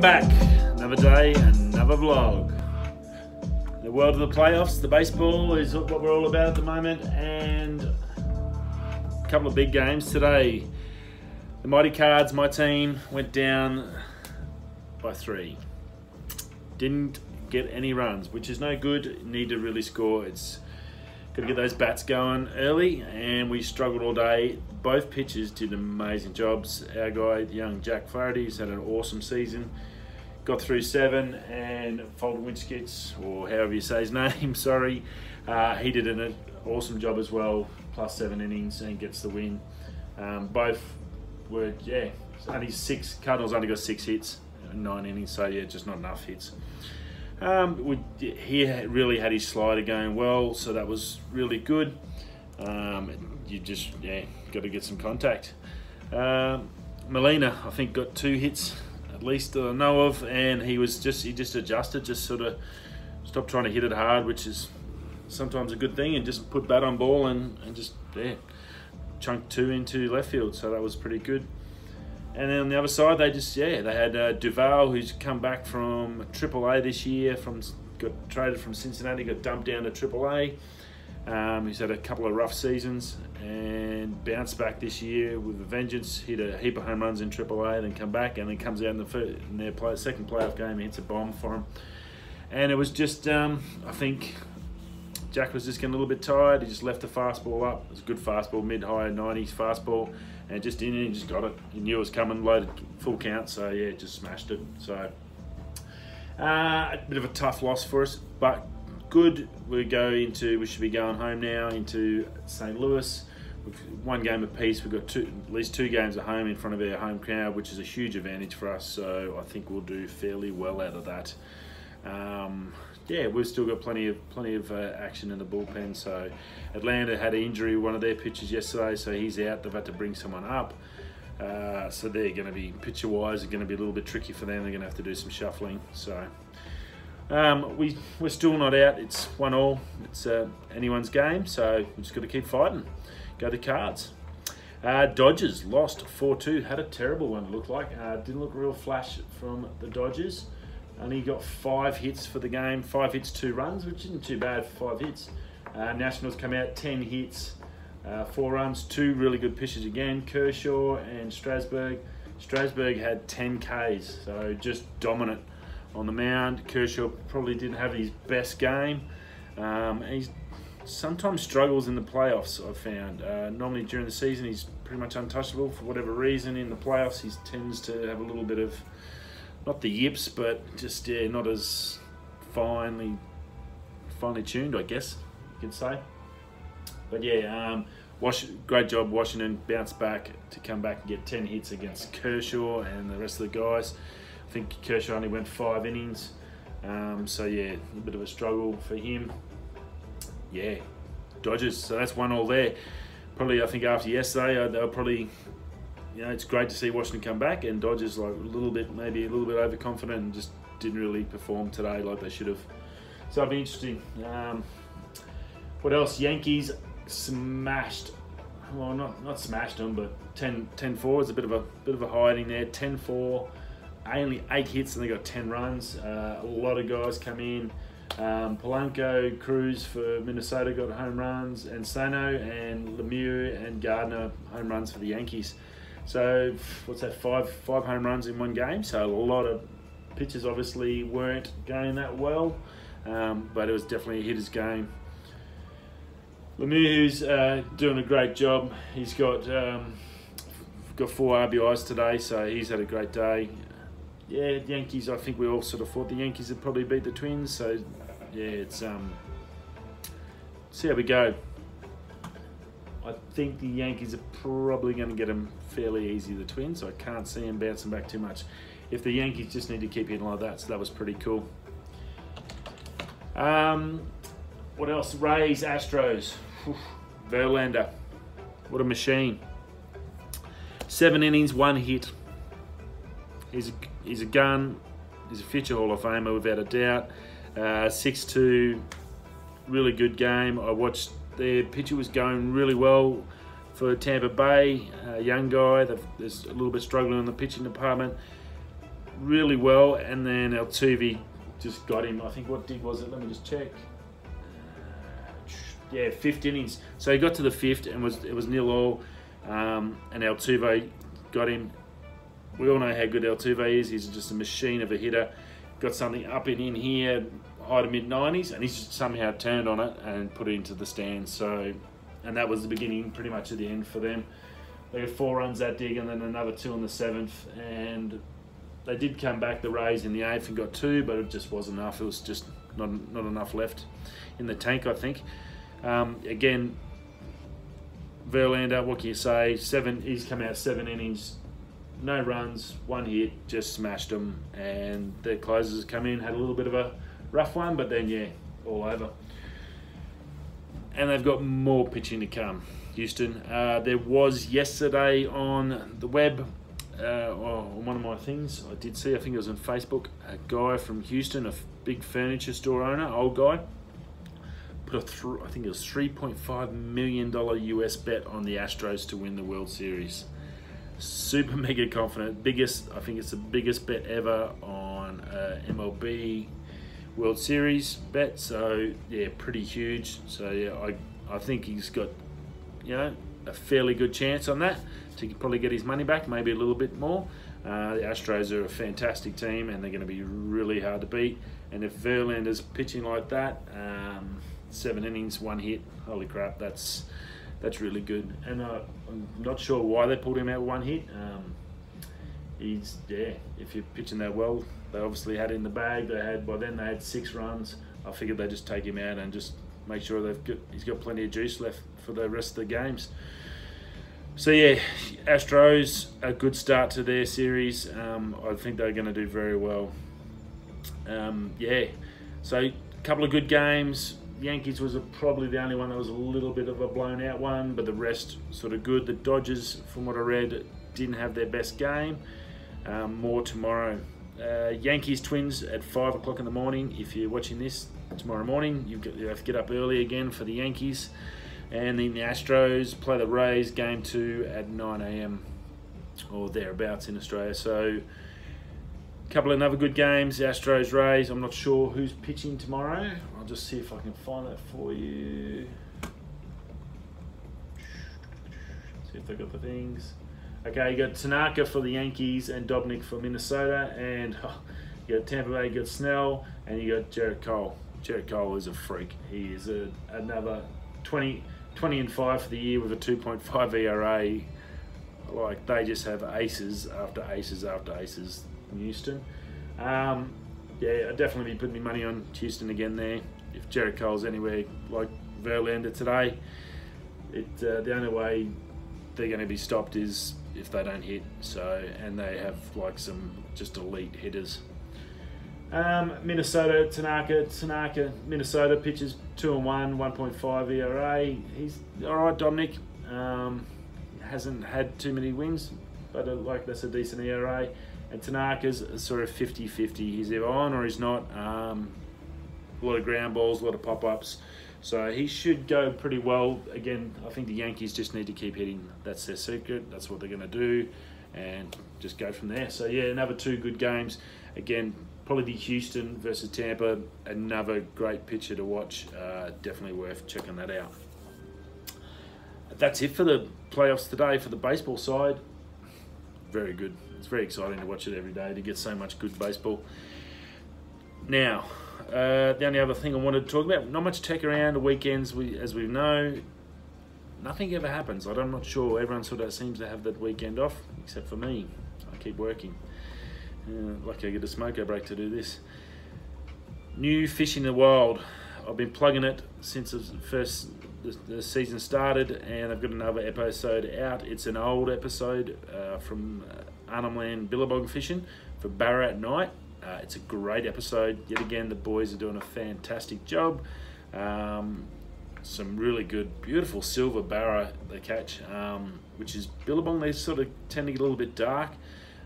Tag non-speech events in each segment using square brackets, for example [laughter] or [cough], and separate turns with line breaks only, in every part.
Welcome back. Another day, another vlog. The world of the playoffs, the baseball is what we're all about at the moment, and a couple of big games today. The Mighty Cards, my team, went down by three. Didn't get any runs, which is no good. Need to really score. It's got to get those bats going early, and we struggled all day. Both pitchers did amazing jobs. Our guy, young Jack Flaherty's had an awesome season. Got through seven, and Fulton Winskits, or however you say his [laughs] name, sorry, uh, he did an awesome job as well, plus seven innings, and gets the win. Um, both were, yeah, only six, Cardinals only got six hits, nine innings, so yeah, just not enough hits. Um, we, he really had his slider going well, so that was really good. Um, you just yeah got to get some contact. Um, Molina, I think, got two hits at least that I know of, and he was just he just adjusted, just sort of stopped trying to hit it hard, which is sometimes a good thing, and just put bat on ball and, and just yeah chunk two into left field. So that was pretty good. And then on the other side, they just yeah they had uh, Duvall who's come back from Triple A this year from got traded from Cincinnati, got dumped down to Triple A. Um, he's had a couple of rough seasons and bounced back this year with a vengeance. Hit a heap of home runs in Triple A, then come back and then comes out in the first, in their play, second playoff game, hits a bomb for him. And it was just um, I think Jack was just getting a little bit tired. He just left the fastball up. It was a good fastball, mid-high 90s fastball and just in and just got it. He knew it was coming, loaded full count, so yeah, just smashed it. So uh, a bit of a tough loss for us, but good. We go into we should be going home now into St. Louis. We've one game apiece. We've got two, at least two games at home in front of our home crowd, which is a huge advantage for us. So I think we'll do fairly well out of that. Um, yeah, we've still got plenty of plenty of uh, action in the bullpen. So Atlanta had an injury one of their pitchers yesterday, so he's out. They've had to bring someone up. Uh, so they're going to be pitcher wise, are going to be a little bit tricky for them. They're going to have to do some shuffling. So um, we we're still not out. It's one all. It's uh, anyone's game. So we've just got to keep fighting. Go the cards. Uh, Dodgers lost 4-2. Had a terrible one. Looked like uh, didn't look real flash from the Dodgers. Only got five hits for the game, five hits, two runs, which isn't too bad for five hits. Uh, Nationals come out 10 hits, uh, four runs, two really good pitches again, Kershaw and Strasburg. Strasburg had 10 Ks, so just dominant on the mound. Kershaw probably didn't have his best game. Um, he sometimes struggles in the playoffs, I've found. Uh, normally during the season, he's pretty much untouchable for whatever reason. In the playoffs, he tends to have a little bit of not the yips, but just yeah, not as finely finely tuned, I guess you can say. But yeah, um, Wash, great job. Washington bounced back to come back and get 10 hits against Kershaw and the rest of the guys. I think Kershaw only went five innings. Um, so yeah, a bit of a struggle for him. Yeah, Dodgers. So that's one all there. Probably, I think after yesterday, uh, they'll probably you know, it's great to see Washington come back and Dodgers like a little bit, maybe a little bit overconfident and just didn't really perform today like they should have. So it'll be interesting. Um, what else? Yankees smashed. Well, not not smashed them, but 10, 10-4 is a bit of a bit of a hiding there. 10-4, only eight hits and they got 10 runs. Uh, a lot of guys come in. Um, Polanco, Cruz for Minnesota got home runs, and Sano and LeMahieu and Gardner home runs for the Yankees. So what's that? Five five home runs in one game. So a lot of pitches obviously weren't going that well, um, but it was definitely a hitter's game. LeMahieu's uh, doing a great job. He's got um, got four RBIs today, so he's had a great day. Yeah, the Yankees. I think we all sort of thought the Yankees would probably beat the Twins. So yeah, it's um, see how we go. I think the Yankees are probably going to get them fairly easy, the Twins. So I can't see them bouncing back too much. If the Yankees just need to keep hitting like that, so that was pretty cool. Um, what else? Rays, Astros. Whew. Verlander. What a machine. Seven innings, one hit. He's a, he's a gun. He's a future Hall of Famer without a doubt. Uh, 6-2, really good game. I watched their pitcher was going really well for Tampa Bay, a young guy. There's a little bit struggling in the pitching department. really well, and then Altuve just got him. I think what did was it? Let me just check. Yeah, fifth innings. So he got to the fifth and was it was nil all, um, and Altuve got him. We all know how good Altuve is. He's just a machine of a hitter. Got something up and in here, high to mid 90s, and he's just somehow turned on it and put it into the stands. So, and that was the beginning, pretty much of the end for them. They got four runs that dig, and then another two in the seventh, and they did come back the Rays in the eighth and got two, but it just wasn't enough. It was just not not enough left in the tank, I think. Um, again, Verlander, what can you say? Seven. He's come out seven innings, no runs, one hit, just smashed them. And the closers come in, had a little bit of a rough one, but then yeah, all over. And they've got more pitching to come. Houston. Uh, there was yesterday on the web uh, on one of my things, I did see, I think it was on Facebook, a guy from Houston, a big furniture store owner, old guy, put a th- I think it was $3.5 million US bet on the Astros to win the World Series. Super [laughs] mega confident. Biggest, I think it's the biggest bet ever on uh, MLB World Series bet. So, yeah, pretty huge. So, yeah, I, I think he's got, you know, a fairly good chance on that to probably get his money back, maybe a little bit more. Uh, the Astros are a fantastic team and they're going to be really hard to beat. And if Verlander's pitching like that, um, seven innings, one hit, holy crap, that's that's really good. And uh, I'm not sure why they pulled him out one hit. Um, he's yeah, if you're pitching that well, they obviously had in the bag. They had by then they had six runs. I figured they'd just take him out and just make sure they've got he's got plenty of juice left for the rest of the games. So yeah, Astros a good start to their series. Um, I think they're going to do very well. Um, yeah, so a couple of good games. Yankees was probably the only one that was a little bit of a blown out one, but the rest sort of good. The Dodgers, from what I read, didn't have their best game. Um, more tomorrow. Uh, Yankees Twins at five o'clock in the morning. If you're watching this tomorrow morning, you have to get up early again for the Yankees. And then the Astros play the Rays game two at 9 a.m. or thereabouts in Australia. So a couple of other good games. The Astros Rays. I'm not sure who's pitching tomorrow. Just see if I can find that for you. See if they got the things. Okay, you got Tanaka for the Yankees and Dobnak for Minnesota, and oh, you got Tampa Bay, you got Snell, and you got Gerrit Cole. Gerrit Cole is a freak. He is a, another 20, 20 and 5 for the year with a 2.5 ERA. Like, they just have aces after aces after aces in Houston. Um, yeah, I'd definitely be putting my money on Houston again there. If Cole's anywhere like Verlander today, it uh, the only way they're going to be stopped is if they don't hit. So, and they have like some just elite hitters. Um, Minnesota, Tanaka, Tanaka, Minnesota pitches two and one, 1.5 ERA. He's all right, Dominic. Um, hasn't had too many wins, but uh, like that's a decent ERA. And Tanaka's sort of 50-50. He's either on or he's not. Um, a lot of ground balls, a lot of pop-ups. So he should go pretty well. Again, I think the Yankees just need to keep hitting. That's their secret. That's what they're going to do. And just go from there. So yeah, another two good games. Again, probably the Houston versus Tampa, another great pitcher to watch. Uh, definitely worth checking that out. That's it for the playoffs today for the baseball side. Very good. It's very exciting to watch it every day to get so much good baseball. Now, uh, the only other thing I wanted to talk about, not much tech around the weekends, we, as we know. Nothing ever happens. I'm not sure. Everyone sort of seems to have that weekend off, except for me. I keep working. Uh, lucky I get a smoko break to do this. New Fishing the Wild. I've been plugging it since the first the, the season started, and I've got another episode out. It's an old episode uh, from uh, Arnhem Land Billabong fishing for barra at night. Uh, it's a great episode. Yet again, the boys are doing a fantastic job. Um, some really good, beautiful silver barra they catch, um, which is billabong. They sort of tend to get a little bit dark.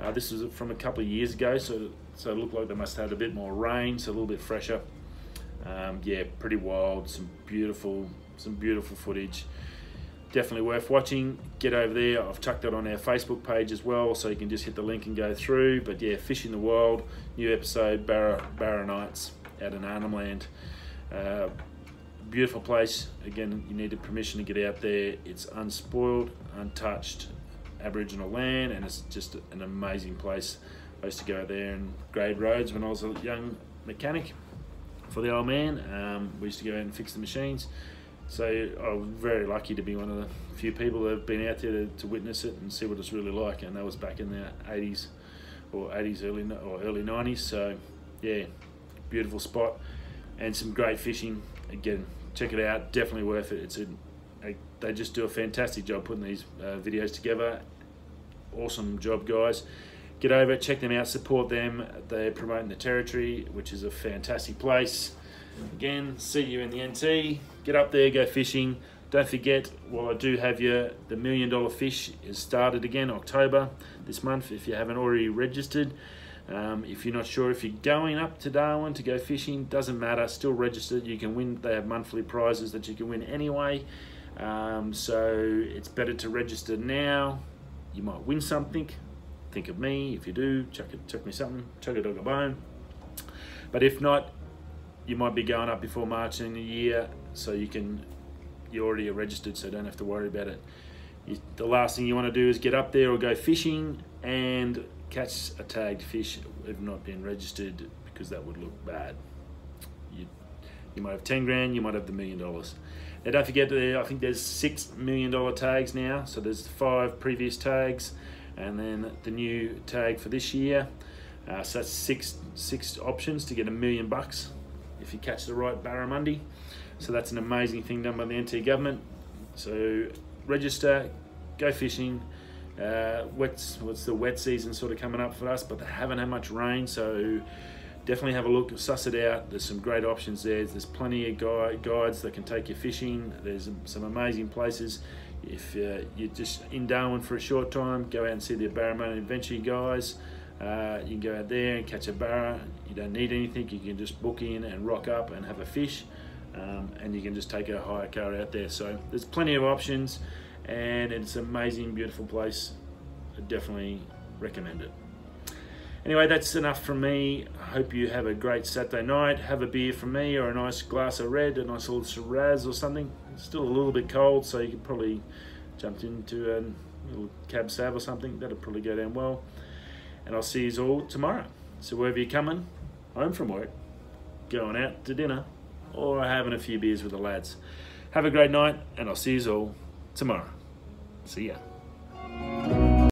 Uh, this was from a couple of years ago, so so it looked like they must have had a bit more rain, so a little bit fresher. Um, yeah, pretty wild. Some beautiful, some beautiful footage. Definitely worth watching. Get over there. I've chucked that on our Facebook page as well, so you can just hit the link and go through. But yeah, Fishing the Wild, new episode, Barra, Barra Nights out in Arnhem Land. Uh, beautiful place. Again, you needed permission to get out there. It's unspoiled, untouched Aboriginal land, and it's just an amazing place. I used to go there and grade roads when I was a young mechanic for the old man. Um, we used to go out and fix the machines. So I'm very lucky to be one of the few people that have been out there to, to witness it and see what it's really like. And that was back in the 80s or 80s, early or early 90s. So yeah, beautiful spot and some great fishing. Again, check it out. Definitely worth it. It's a, a they just do a fantastic job putting these uh, videos together. Awesome job, guys. Get over, check them out, support them. They're promoting the territory, which is a fantastic place. Again, see you in the NT. Get up there, go fishing. Don't forget, while I do have you, the Million Dollar Fish is started again October this month if you haven't already registered. Um, if you're not sure if you're going up to Darwin to go fishing, doesn't matter, still registered. You can win, they have monthly prizes that you can win anyway. Um, so it's better to register now. You might win something. Think of me. If you do, chuck, it, chuck me something, chuck a dog a bone. But if not, you might be going up before March in a year, so you can you already are registered, so don't have to worry about it. You, the last thing you want to do is get up there or go fishing and catch a tagged fish if not been registered because that would look bad. You, you might have 10 grand, you might have the million dollars. Now don't forget, that I think there's six million dollar tags now, so there's five previous tags and then the new tag for this year. Uh, so that's six, six options to get a million bucks if you catch the right barramundi. So that's an amazing thing done by the NT government. So register, go fishing. Uh, what's what's the wet season sort of coming up for us, but they haven't had much rain, so definitely have a look, suss it out. There's some great options there. There's plenty of guide, guides that can take you fishing. There's some amazing places. If uh, you're just in Darwin for a short time, go out and see the Barramundi Adventure guys. Uh, you can go out there and catch a barra. You don't need anything. You can just book in and rock up and have a fish. Um, and you can just take a hire car out there. So there's plenty of options and it's an amazing, beautiful place. I definitely recommend it. Anyway, that's enough from me. I hope you have a great Saturday night. Have a beer from me or a nice glass of red, a nice little Shiraz or something. It's still a little bit cold, so you could probably jump into a little cab sav or something. That'll probably go down well and I'll see you all tomorrow. So wherever you're coming, home from work, going out to dinner, or having a few beers with the lads. Have a great night, and I'll see you all tomorrow. See ya.